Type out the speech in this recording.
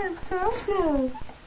It's so good.